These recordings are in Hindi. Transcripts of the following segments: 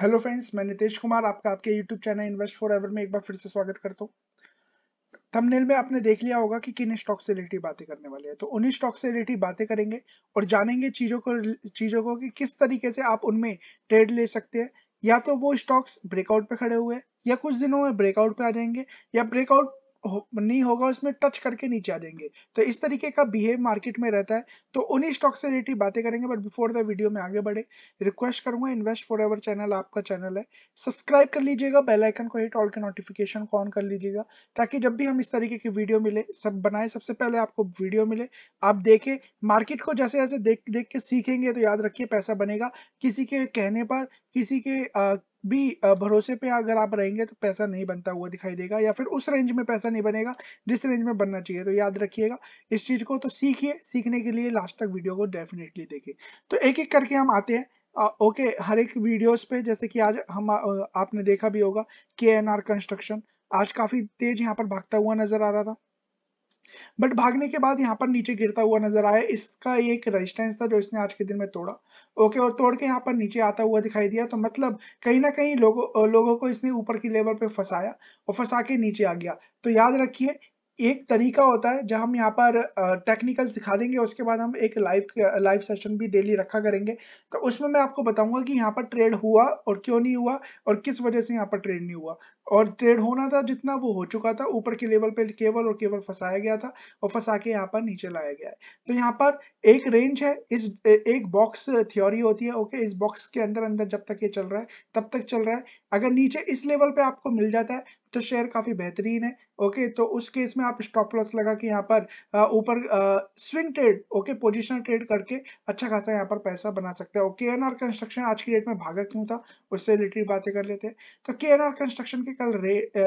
हेलो फ्रेंड्स, मैं नितेश कुमार, आपका आपके YouTube channel invest for ever में एक बार फिर से स्वागत करता हूँ। थंबनेल में आपने देख लिया होगा कि किन स्टॉक से रिलेटेड बातें करने वाले हैं। तो उन्हीं स्टॉक से रिलेटेड बातें करेंगे और जानेंगे चीज़ों को चीज़ों को कि किस तरीके से आप उनमें ट्रेड ले सकते हैं। या तो वो स्टॉक्स ब्रेकआउट पे खड़े हुए हैं, या कुछ दिनों में ब्रेकआउट पे आ जाएँगे, या ब्रेकआउट नहीं होगा, उसमें टच करके नीचे आ जाएँगे। तो इस तरीके का बिहेव मार्केट में रहता है। तो उन्हीं स्टॉक से रिलेटेड बातें करेंगे बट बिफोर द वीडियो में आगे बढ़े रिक्वेस्ट करूँगा इन्वेस्ट फॉर एवर चैनल आपका चैनल है। सब्सक्राइब कर लीजिएगा बेल आइकन को हिट ऑल के नोटिफिकेशन को ऑन कर लीजिएगा, ताकि जब भी हम इस तरीके की वीडियो मिले, सब बनाए, सबसे पहले आपको वीडियो मिले, आप देखें मार्केट को जैसे जैसे देख देख के सीखेंगे तो याद रखिए, पैसा बनेगा। किसी के कहने पर, किसी के भी भरोसे पे अगर आप रहेंगे तो पैसा नहीं बनता हुआ दिखाई देगा या फिर उस रेंज में पैसा नहीं बनेगा जिस रेंज में बनना चाहिए। तो याद रखिएगा, इस चीज़ को तो सीखिए, सीखने के लिए लास्ट तक वीडियो को डेफिनेटली देखिए। तो एक एक करके हम आते हैं। ओके हर एक वीडियोस पे जैसे कि आज हम आपने देखा भी होगा के एन आर कंस्ट्रक्शन आज काफ़ी तेज यहाँ पर भागता हुआ नज़र आ रहा था। बट भागने के बाद यहाँ पर नीचे गिरता हुआ नज़र आया। इसका एक रेजिस्टेंस था जो इसने आज के दिन में तोड़ा। ओके और तोड़ के यहाँ पर नीचे आता हुआ दिखाई दिया। तो मतलब कहीं ना कहीं लोगों लोगों को इसने ऊपर की लेवल पे फंसाया और फंसा के नीचे आ गया। तो याद रखिए, एक तरीका होता है जब हम यहाँ पर टेक्निकल सिखा देंगे, उसके बाद हम एक लाइव लाइव सेशन भी डेली रखा करेंगे। तो उसमें मैं आपको बताऊँगा कि यहाँ पर ट्रेड हुआ और क्यों नहीं हुआ और किस वजह से यहाँ पर ट्रेड नहीं हुआ। और ट्रेड होना था जितना वो हो चुका था, ऊपर के लेवल पे केवल और केवल फंसाया गया था और फंसा के यहाँ पर नीचे लाया गया है। तो यहाँ पर एक रेंज है, इस, एक बॉक्स थ्योरी होती है ओके इस बॉक्स के अंदर अंदर जब तक ये चल रहा है, तब तक चल रहा है। अगर नीचे इस लेवल पे आपको मिल जाता है तो शेयर काफ़ी बेहतरीन है ओके तो उस केस में आप स्टॉप लॉस लगा के यहाँ पर ऊपर swing trade okay positional trade करके अच्छा खासा यहाँ पर पैसा बना सकते हैं। और के एन आर कंस्ट्रक्शन आज की डेट में भागा क्यों था, उससे रिलेटेड बातें कर लेते हैं। तो के एन आर कंस्ट्रक्शन के कल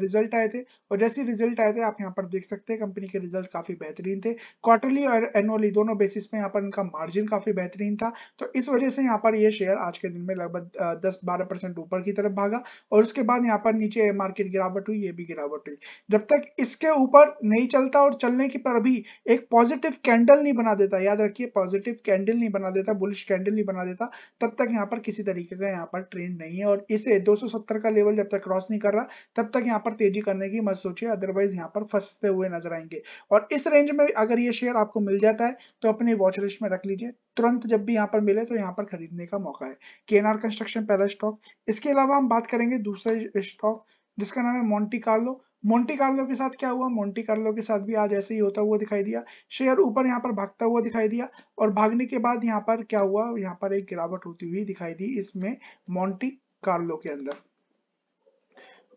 रिज़ल्ट आए थे, और जैसे रिज़ल्ट आए थे, आप यहाँ पर देख सकते हैं कंपनी के रिज़ल्ट काफ़ी बेहतरीन थे। क्वार्टरली और एनुअली दोनों बेसिस पे यहाँ पर इनका मार्जिन काफ़ी बेहतरीन था। तो इस वजह से यहाँ पर ये शेयर आज के दिन में लगभग दस बारह ऊपर की तरफ़ भागा, और उसके बाद यहाँ पर नीचे मार्केट गिरावट हुई, ये भी गिरावट हुई। जब तक इसके ऊपर नहीं चलता और चलने की पर भी एक पॉजिटिव कैंडल नहीं बना देता, याद रखिए पॉजिटिव कैंडल नहीं बना देता बुलिश कैंडल नहीं बना देता, तब तक यहाँ पर किसी तरीके का यहाँ पर ट्रेंड नहीं है, और इसे 270 का लेवल जब तक क्रॉस नहीं कर रहा तब तक यहाँ पर तेज़ी करने की मत सोचिए अदरवाइज़ यहाँ पर फंसते हुए नज़र आएँगे। और इस रेंज में अगर ये शेयर आपको मिल जाता है तो अपनी वॉच लिस्ट में रख लीजिए। तुरंत जब भी यहाँ पर मिले तो यहाँ पर खरीदने का मौका है। केएनआर कंस्ट्रक्शन पहला स्टॉक इसके अलावा हम बात करेंगे दूसरे स्टॉक जिसका नाम है मोन्टी कार्लो मोन्टी कार्लो के साथ क्या हुआ? मोन्टी कार्लो के साथ भी आज ऐसे ही होता हुआ दिखाई दिया। शेयर ऊपर यहाँ पर भागता हुआ दिखाई दिया और भागने के बाद यहाँ पर क्या हुआ? यहाँ पर एक गिरावट होती हुई दिखाई दी इसमें मोन्टी कार्लो के अंदर।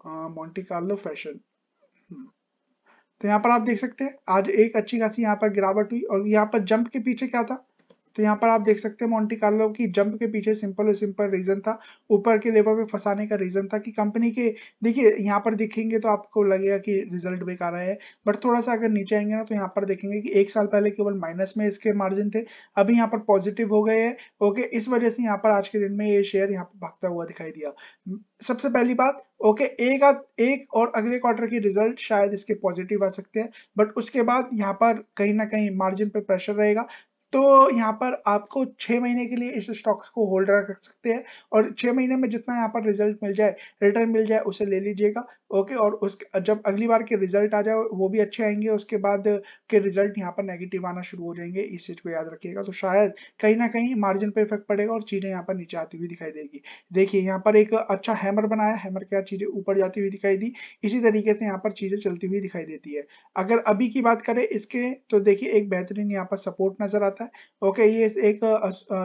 मोन्टी कार्लो फ़ैशन तो यहाँ पर आप देख सकते हैं, आज एक अच्छी खासी यहाँ पर गिरावट हुई और यहाँ पर जंप के पीछे क्या था? तो यहाँ पर आप देख सकते हैं मोन्टी कार्लो की जंप के पीछे सिंपल और सिंपल रीजन था। ऊपर के लेवल पे फंसाने का रीजन था कि कंपनी के, देखिए, यहाँ पर देखेंगे तो आपको लगेगा कि रिज़ल्ट बेकार आया है बट थोड़ा सा अगर नीचे आएँगे ना तो यहाँ पर देखेंगे कि एक साल पहले केवल माइनस में इसके मार्जिन थे, अभी यहाँ पर पॉजिटिव हो गए हैं। ओके इस वजह से यहाँ पर आज के दिन में ये शेयर यहाँ पर भागता हुआ दिखाई दिया। सबसे पहली बात ओके एक एक और अगले क्वार्टर की रिज़ल्ट शायद इसके पॉजिटिव आ सकते हैं बट उसके बाद यहाँ पर कहीं ना कहीं मार्जिन पे प्रेशर रहेगा। तो यहाँ पर आपको छह महीने के लिए इस स्टॉक्स को होल्ड रख सकते हैं और छह महीने में जितना यहाँ पर रिज़ल्ट मिल जाए रिटर्न मिल जाए, उसे ले लीजिएगा। ओके और उस जब अगली बार के रिज़ल्ट आ जाए, वो भी अच्छे आएँगे, उसके बाद के रिज़ल्ट यहाँ पर नेगेटिव आना शुरू हो जाएँगे, इस चीज़ को याद रखिएगा। तो शायद कहीं ना कहीं मार्जिन पर इफ़ेक्ट पड़ेगा और चीज़ें यहाँ पर नीचे आती हुई दिखाई देगी। देखिए, यहाँ पर एक अच्छा हैमर बनाया हैमर क्या चीज़ें ऊपर जाती हुई दिखाई दी, इसी तरीके से यहाँ पर चीज़ें चलती हुई दिखाई देती है। अगर अभी की बात करें इसके तो देखिए एक बेहतरीन यहाँ पर सपोर्ट नज़र आता है। ओके ये एक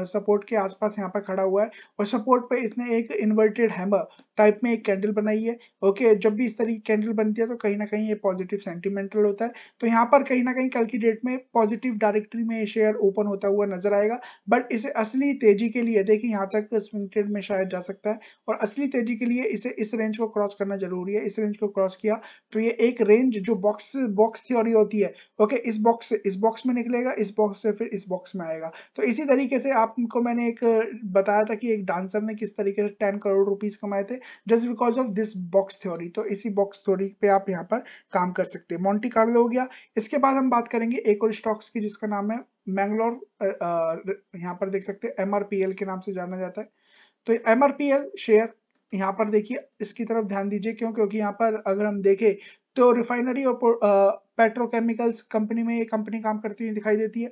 सपोर्ट के आसपास यहाँ पर खड़ा हुआ है और सपोर्ट पे इसने एक इन्वर्टेड हैमर टाइप में एक कैंडल बनाई है। ओके जब भी इस तरीके कैंडल बनती है तो कहीं ना कहीं ये पॉजिटिव सेंटिमेंटल होता है। तो यहाँ पर कहीं ना कहीं कल की डेट में पॉजिटिव डायरेक्टरी में शेयर ओपन होता हुआ नज़र आएगा। बट इसे असली तेज़ी के लिए, देखिए यहाँ तक स्विंग ट्रेड में शायद जा सकता है। और असली तेज़ी के लिए इसे इस रेंज को क्रॉस करना ज़रूरी है। इस रेंज को क्रॉस किया तो ये एक रेंज जो बॉक्स बॉक्स थ्योरी होती है। ओके इस बॉक्स से इस बॉक्स में निकलेगा, इस बॉक्स से फिर इस बॉक्स में आएगा। तो इसी तरीके से आपको मैंने एक बताया था कि एक डांसर ने किस तरीके से टेन करोड़ रुपीज़ कमाए थे just because of this box theory तो इसी बॉक्स थ्योरी पे आप यहाँ पर काम कर सकते हैं। मोन्टी कार्लो हो गया। इसके बाद हम बात करेंगे एक और स्टॉक्स की, जिसका नाम है मैंगलोर यहाँ पर देख सकते हैं। एमआरपीएल के नाम से जाना जाता है। तो एमआरपीएल शेयर यहाँ पर देखिए, इसकी तरफ़ ध्यान दीजिए क्यों क्योंकि यहाँ पर अगर हम देखें तो रिफाइनरी और पेट्रोकेमिकल्स कंपनी में ये कंपनी काम करती हुई दिखाई देती है।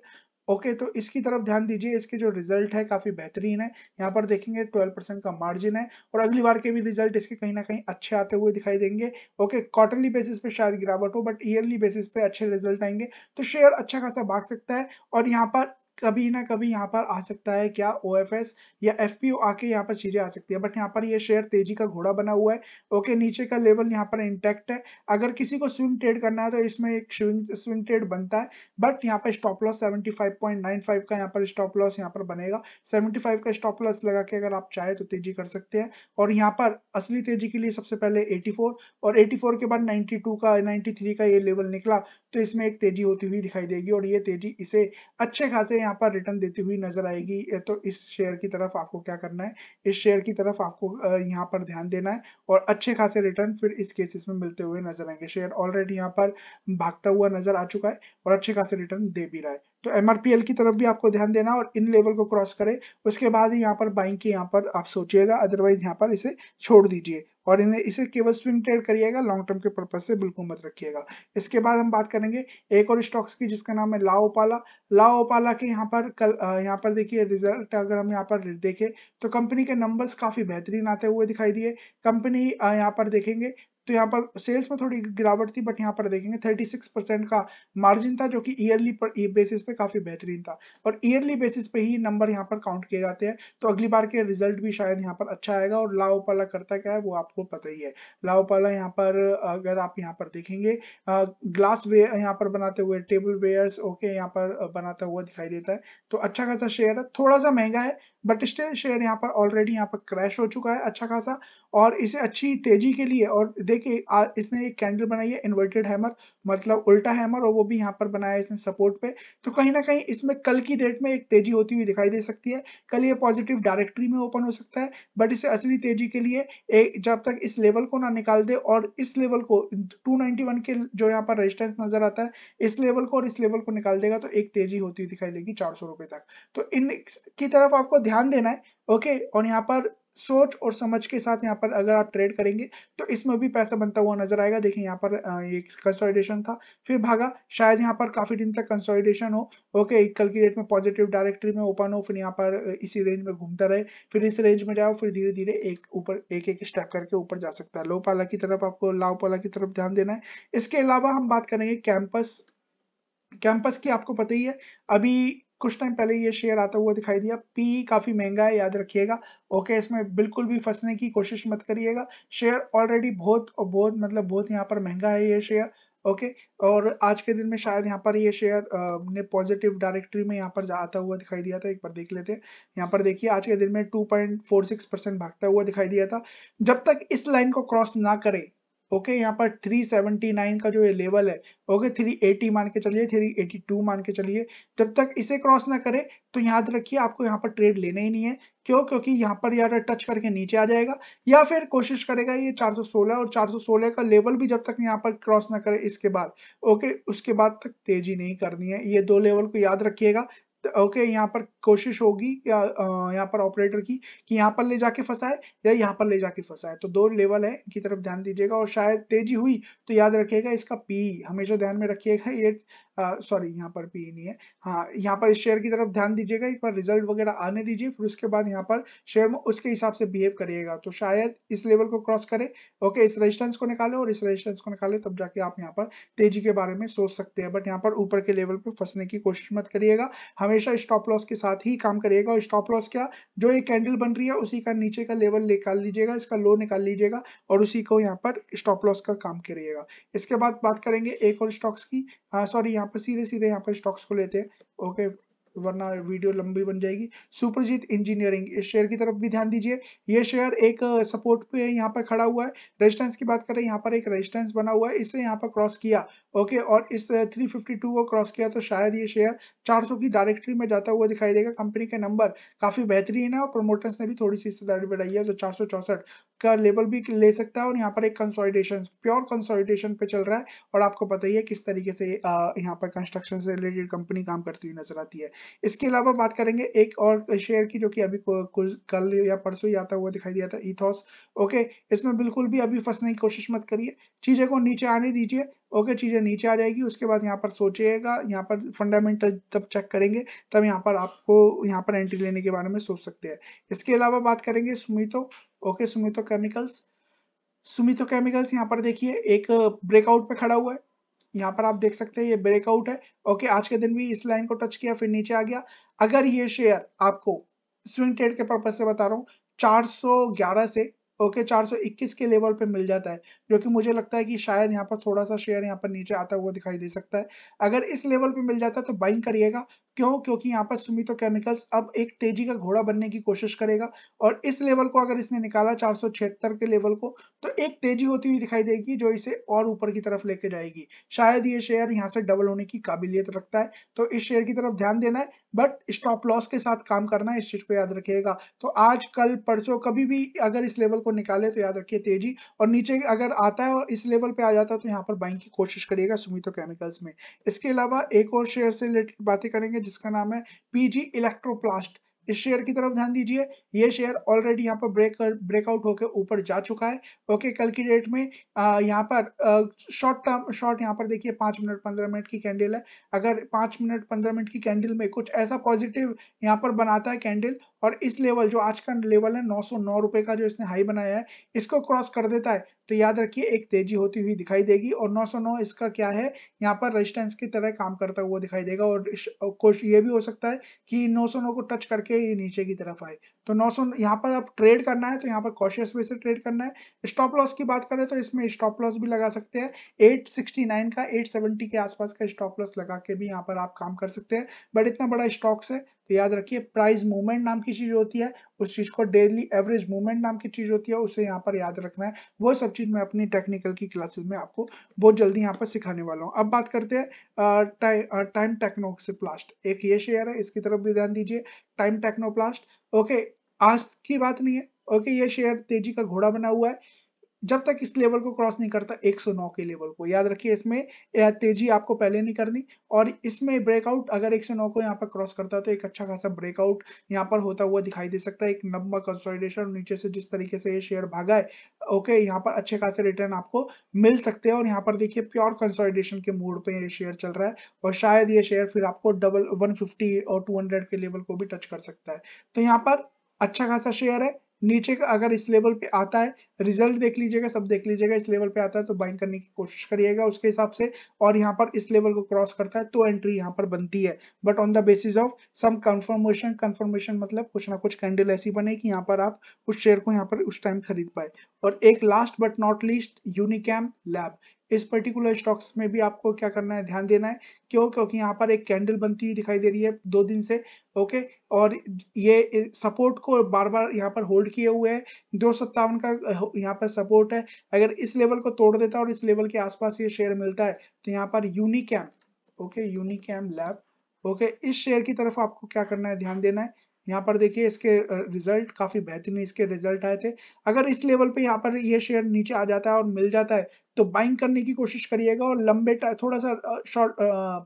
ओके तो इसकी तरफ़ ध्यान दीजिए, इसके जो रिज़ल्ट है काफ़ी बेहतरीन है। यहाँ पर देखेंगे 12 परसेंट का मार्जिन है और अगली बार के भी रिज़ल्ट इसके कहीं ना कहीं अच्छे आते हुए दिखाई देंगे। ओके क्वार्टरली बेसिस पे शायद गिरावट हो बट ईयरली बेसिस पे अच्छे रिज़ल्ट आएँगे। तो शेयर अच्छा खासा भाग सकता है और यहाँ पर कभी ना कभी यहाँ पर आ सकता है, क्या ओएफएस या एफपीओ आके यहाँ पर चीज़ें आ सकती है। बट यहाँ पर ये शेयर तेज़ी का घोड़ा बना हुआ है। ओके नीचे का लेवल यहाँ पर इंटेक्ट है। अगर किसी को स्विंग ट्रेड करना है तो इसमें एक स्विंग ट्रेड बनता है। बट यहाँ पर स्टॉप लॉस 75.95 का यहाँ पर स्टॉप लॉस यहाँ पर बनेगा। 75 का स्टॉप लॉस लगा के अगर आप चाहे तो तेज़ी कर सकते हैं। और यहाँ पर असली तेज़ी के लिए सबसे पहले 84 और 84 के बाद 92 का 93 का ये लेवल निकला तो इसमें एक तेज़ी होती हुई दिखाई देगी। और ये तेज़ी इसे अच्छे खासे यहाँ पर रिटर्न देती हुई नज़र आएगी तो इस शेयर की तरफ़ आपको क्या करना है? इस शेयर की तरफ़ आपको यहाँ पर ध्यान देना है और अच्छे खासे रिटर्न फिर इस केसेस में मिलते हुए नज़र आएँगे। शेयर ऑलरेडी यहाँ पर भागता हुआ नज़र आ चुका है और अच्छे खासे रिटर्न दे भी रहा है। तो एमआरपीएल की तरफ़ भी आपको ध्यान देना और इन लेवल को क्रॉस करे। उसके बाद ही यहाँ पर बाइंग की यहाँ पर आप सोचिएगा अदरवाइज़ यहाँ पर इसे छोड़ दीजिए और इन्हें, इसे केवल स्विंग ट्रेड करिएगा लॉन्ग टर्म के पर्पज से बिल्कुल मत रखिएगा। इसके बाद हम बात करेंगे एक और स्टॉक्स की जिसका नाम है लाओपाला लाओपाला के यहाँ पर कल यहाँ पर देखिए रिज़ल्ट अगर हम यहाँ पर देखें तो कंपनी के नंबर्स काफ़ी बेहतरीन आते हुए दिखाई दिए। कंपनी यहाँ पर देखेंगे तो यहाँ पर सेल्स में थोड़ी गिरावट थी बट यहाँ पर देखेंगे 36 परसेंट का मार्जिन था, जो कि ईयरली पर बेसिस पे काफ़ी बेहतरीन था। और ईयरली बेसिस पे ही नंबर यहाँ पर काउंट किए जाते हैं। तो अगली बार के रिज़ल्ट भी शायद यहाँ पर अच्छा आएगा, और लाओपाला करता क्या है, वो आपको पता ही है। लाओपाला यहाँ पर, अगर आप यहाँ पर देखेंगे ग्लास वे यहाँ पर बनाते हुए टेबल वेयर्स ओके यहाँ पर बनाता हुआ दिखाई देता है। तो अच्छा खासा शेयर है, थोड़ा सा महँगा है बट स्टिल शेयर यहाँ पर ऑलरेडी यहाँ पर क्रैश हो चुका है अच्छा खासा। और इसे अच्छी तेज़ी के लिए, और देखिए इसने एक कैंडल बनाई है इन्वर्टेड हैमर मतलब उल्टा हैमर और वो भी यहाँ पर बनाया है इसने सपोर्ट पे। तो कहीं ना कहीं इसमें कल की डेट में एक तेज़ी होती हुई दिखाई दे सकती है। कल ये पॉजिटिव डायरेक्टरी में ओपन हो सकता है बट इसे असली तेज़ी के लिए एक जब तक इस लेवल को ना निकाल दे, और इस लेवल को टू के जो यहाँ पर रेजिस्टेंस नज़र आता है, इस लेवल को और इस लेवल को निकाल देगा तो एक तेज़ी होती हुई दिखाई देगी चार तक। तो इन की तरफ़ आपको ध्यान देना है, ओके? और यहाँ पर सोच और समझ के साथ यहाँ पर अगर आप ट्रेड करेंगे तो इसमें भी पैसा बनता हुआ नज़र आएगा। देखिए, यहाँ पर ये कंसोलिडेशन था, फिर भागा। शायद यहाँ पर काफ़ी दिन तक कंसोलिडेशन हो, ओके? कल की डेट में पॉजिटिव डायरेक्टरी में ओपन हो, फिर यहाँ पर इसी रेंज में घूमता रहे। फिर इस रेंज में जाओ, फिर धीरे धीरे एक ऊपर एक एक स्टेप करके ऊपर जा सकता है। लो पाला की तरफ़ आपको लाव पाला की तरफ़ ध्यान देना है। इसके अलावा हम बात करेंगे कैंपस कैंपस की आपको पता ही है, अभी कुछ टाइम पहले ये शेयर आता हुआ दिखाई दिया। पी काफ़ी महँगा है याद रखिएगा। ओके इसमें बिल्कुल भी फंसने की कोशिश मत करिएगा। शेयर ऑलरेडी बहुत बहुत मतलब बहुत यहाँ पर महँगा है ये शेयर ओके okay, और आज के दिन में शायद यहाँ पर ये शेयर ने पॉजिटिव डायरेक्टरी में यहाँ पर आता हुआ दिखाई दिया था। एक बार देख लेते हैं। यहाँ पर देखिए आज के दिन में 2.46 परसेंट भागता हुआ दिखाई दिया था। जब तक इस लाइन को क्रॉस ना करे ओके यहाँ पर 379 का जो ये लेवल है ओके 380 मान के चलिए 382 मान के चलिए। जब तक इसे क्रॉस ना करे तो याद रखिए, आपको यहाँ पर ट्रेड लेना ही नहीं है। क्यों? क्योंकि यहाँ पर यार टच करके नीचे आ जाएगा, या फिर कोशिश करेगा ये 416 और 416 का लेवल भी जब तक यहाँ पर क्रॉस ना करे, इसके बाद ओके उसके बाद तक तेज़ी नहीं करनी है। ये दो लेवल को याद रखिएगा ओके okay, यहाँ पर कोशिश होगी यहाँ पर ऑपरेटर की कि यहाँ पर ले जाके फंसाए या यहाँ पर ले जाके फंसाए। तो दो लेवल है की तरफ़ ध्यान दीजिएगा और शायद तेज़ी हुई तो याद रखिएगा इसका पी हमेशा ध्यान में रखिएगा ये सॉरी यहाँ पर पी नहीं है। हाँ यहाँ पर शेयर की तरफ़ ध्यान दीजिएगा, एक बार रिज़ल्ट वगैरह आने दीजिए, फिर उसके बाद यहाँ पर शेयर में उसके हिसाब से बिहेव करिएगा। तो शायद इस लेवल को क्रॉस करे। ओके इस रेजिस्टेंस को निकाले और इस रेजिस्टेंस को निकाले, तब जाके आप यहाँ पर तेज़ी के बारे में सोच सकते हैं। बट यहाँ पर ऊपर के लेवल पर फंसने की कोशिश मत करिएगा। हमेशा स्टॉप लॉस के साथ ही काम करिएगा। और स्टॉप लॉस क्या, जो ये कैंडल बन रही है, उसी का नीचे का लेवल निकाल लीजिएगा, इसका लो निकाल लीजिएगा और उसी को यहाँ पर स्टॉप लॉस का काम करिएगा। इसके बाद बात करेंगे एक और स्टॉक्स की। सॉरी यहाँ पर सीधे सीधे यहाँ पर स्टॉक्स को लेते हैं। ओके वरना वीडियो लंबी बन जाएगी। सुपरजीत इंजीनियरिंग इस शेयर की तरफ़ भी ध्यान दीजिए। ये शेयर एक सपोर्ट पे यहाँ पर खड़ा हुआ है। रेजिस्टेंस की बात करें, यहाँ पर एक रेजिस्टेंस बना हुआ है। इसे यहाँ पर क्रॉस किया। ओके और इस 352 को क्रॉस किया तो शायद ये शेयर 400 की डायरेक्टरी में जाता हुआ दिखाई देगा। कंपनी के नंबर काफ़ी बेहतरीन है और प्रमोटर्स ने भी थोड़ी सी हिस्सेदारी बढ़ाई है तो चार का लेवल भी ले सकता है और यहाँ पर एक कंसोलिडेशन प्योर कंसोलिडेशन पे चल रहा है और आपको पता ही है किस तरीके से यहाँ पर कंस्ट्रक्शन से रिलेटेड कंपनी काम करती हुई नज़र आती है। इसके अलावा बात करेंगे एक और शेयर की जो कि अभी कल या परसों ही आता हुआ दिखाई दिया था इथॉस ओके इसमें बिल्कुल भी अभी फंसने की कोशिश मत करिए। चीज़ें को नीचे आने दीजिए ओके चीज़ें नीचे आ जाएगी, उसके बाद यहाँ पर सोचिएगा, यहाँ पर फंडामेंटल तब चेक करेंगे, तब यहाँ पर आपको, यहाँ पर एंट्री लेने के बारे में सोच सकते हैं। इसके अलावा बात करेंगे Sumitomo okay Sumitomo chemicals Sumitomo chemicals यहाँ पर देखिए, एक ब्रेकआउट पे खड़ा हुआ है। यहाँ पर आप देख सकते हैं, ये ब्रेकआउट है। ओके आज के दिन भी इस लाइन को टच किया, फिर नीचे आ गया। अगर ये शेयर आपको स्विंग ट्रेड के पर्पज से बता रहा हूँ 411 से ओके 421 के लेवल पे मिल जाता है, जो कि मुझे लगता है कि शायद यहाँ पर थोड़ा सा शेयर यहाँ पर नीचे आता हुआ दिखाई दे सकता है। अगर इस लेवल पे मिल जाता है तो बाइंग करिएगा क्यों? क्योंकि यहाँ पर सुमितो केमिकल्स अब एक तेज़ी का घोड़ा बनने की कोशिश करेगा और इस लेवल को अगर इसने निकाला चार सौ छिहत्तर के लेवल को तो एक तेज़ी होती हुई दिखाई देगी जो इसे और ऊपर की तरफ़ लेके जाएगी। शायद ये शेयर यहाँ से डबल होने की काबिलियत रखता है तो इस शेयर की तरफ़ ध्यान देना है बट स्टॉप लॉस के साथ काम करना है, इस चीज़ को याद रखिएगा। तो आज, कल, परसों कभी भी अगर इस लेवल को निकाले तो याद रखिए तेज़ी, और नीचे अगर आता है और इस लेवल पे आ जाता है तो यहाँ पर बाइंग की कोशिश करिएगा सुमितो केमिकल्स में। इसके अलावा एक और शेयर से रिलेटेड बातें करेंगे जिसका नाम है पीजी इलेक्ट्रोप्लास्ट। इस शेयर की तरफ़ ध्यान दीजिए। ये शेयर ऑलरेडी यहाँ पर ब्रेक ब्रेकआउट होकर ऊपर जा चुका है। ओके कल की डेट में यहाँ पर शॉर्ट टर्म शॉर्ट यहाँ पर देखिए, पाँच मिनट, पंद्रह मिनट की कैंडल है। अगर पाँच मिनट, पंद्रह मिनट की कैंडल में कुछ ऐसा पॉजिटिव यहाँ पर बनाता है कैंडल और इस लेवल, जो आज का लेवल है, नौ सौ नौ रुपए का जो इसने हाई बनाया है, इसको क्रॉस कर देता है तो याद रखिए, एक तेज़ी होती हुई दिखाई देगी और 909 इसका क्या है, यहाँ पर रेजिस्टेंस की तरह काम करता हुआ दिखाई देगा और कुछ ये भी हो सकता है कि 909 को टच करके ये नीचे की तरफ़ आए। तो 900 यहाँ पर आप ट्रेड करना है तो यहाँ पर कॉशियस वे से ट्रेड करना है। स्टॉप लॉस की बात करें तो इसमें स्टॉप लॉस भी लगा सकते हैं। 869 का 870 के आसपास का स्टॉप लॉस लगा के भी यहाँ पर आप काम कर सकते हैं। बट इतना बड़ा स्टॉक्स है तो याद रखिए प्राइस मूवमेंट नाम की चीज़ होती है, उस चीज़ को डेली एवरेज मूवमेंट नाम की चीज़ होती है, उसे यहाँ पर याद रखना है। वो सब चीज़ मैं अपनी टेक्निकल की क्लासेस में आपको बहुत जल्दी यहाँ पर सिखाने वाला हूँ। अब बात करते हैं टाइम टेक्नो से प्लास्ट एक ये शेयर है, इसकी तरफ़ भी ध्यान दीजिए टाइम टेक्नोप्लास्ट ओके आज की बात नहीं है। ओके ये शेयर तेज़ी का घोड़ा बना हुआ है। जब तक इस लेवल को क्रॉस नहीं करता 109 के लेवल को। याद रखिए, इसमें तेज़ी आपको पहले नहीं करनी, और इसमें ब्रेकआउट अगर 109 को यहाँ पर क्रॉस करता है तो एक अच्छा खासा ब्रेकआउट यहाँ पर होता हुआ दिखाई दे सकता है। एक लंबा कंसोलिडेशन नीचे से जिस तरीके से ये शेयर भागा है ओके यहाँ पर अच्छे खासे रिटर्न आपको मिल सकते हैं। और यहाँ पर देखिए प्योर कंसोलिडेशन के मूड पे ये शेयर चल रहा है, और शायद ये शेयर फिर आपको डबल वन और टू के लेवल को भी टच कर सकता है। तो यहाँ पर अच्छा खासा शेयर है नीचे का अगर इस लेवल पे आता है रिज़ल्ट देख लीजिएगा, सब देख लीजिएगा, इस लेवल पे आता है तो बाइंग करने की कोशिश करिएगा उसके हिसाब से। और यहाँ पर इस लेवल को क्रॉस करता है तो एंट्री यहाँ पर बनती है। But on the basis of some confirmation confirmation मतलब कुछ ना कुछ कैंडल ऐसी बने कि यहाँ पर आप उस शेयर को यहाँ पर उस टाइम खरीद पाए। और एक last but not least Unichem lab इस पर्टिकुलर स्टॉक्स में भी आपको क्या करना है? ध्यान देना है। क्यों? क्योंकि यहाँ पर एक कैंडल बनती हुई दिखाई दे रही है दो दिन से। ओके और ये सपोर्ट को बार बार यहाँ पर होल्ड किए हुए है। दो सत्तावन का यहाँ पर सपोर्ट है। अगर इस लेवल को तोड़ देता है और इस लेवल के आसपास ये शेयर मिलता है तो यहाँ पर Unichem okay Unichem lab okay इस शेयर की तरफ़ आपको क्या करना है? ध्यान देना है। यहाँ पर देखिए इसके रिज़ल्ट काफ़ी बेहतरीन इसके रिज़ल्ट आए थे। अगर इस लेवल पे यहाँ पर ये शेयर नीचे आ जाता है और मिल जाता है तो बाइंग करने की कोशिश करिएगा और लंबे थोड़ा सा शॉर्ट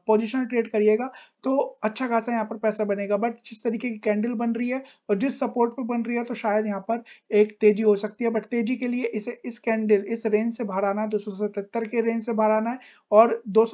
पोजिशन ट्रेड करिएगा तो अच्छा खासा यहाँ पर पैसा बनेगा। बट जिस तरीके की कैंडल बन रही है और जिस सपोर्ट पे बन रही है तो शायद यहाँ पर एक तेज़ी हो सकती है। बट तेज़ी के लिए इसे, इस कैंडल इस रेंज से बाहर आना है, दो के रेंज से बाहर आना है और दो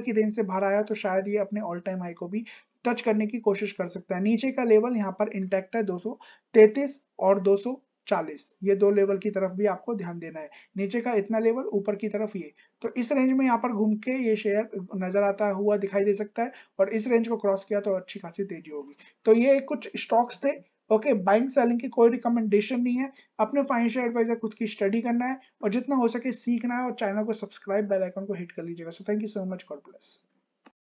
की रेंज से बाहर आया तो शायद ये अपने ऑल टाइम हाई को भी टच करने की कोशिश कर सकता है। नीचे का लेवल यहाँ पर इंटैक्ट है 233 और 240 ये दो लेवल की तरफ़ भी आपको ध्यान देना है। नीचे का इतना लेवल ऊपर की तरफ़ ये। तो इस रेंज में यहाँ पर घूम के ये शेयर नज़र आता हुआ दिखाई दे सकता है और इस रेंज को क्रॉस किया तो अच्छी खासी तेज़ी होगी। तो ये कुछ स्टॉक्स थे। ओके बाइंग सेलिंग की कोई रिकमेंडेशन नहीं है। अपने फाइनेंशियल एडवाइजर खुद की स्टडी करना है और जितना हो सके सीखना है और चैनल को सब्सक्राइब बेल आइकन को हिट कर लीजिएगा। So thank you so much god bless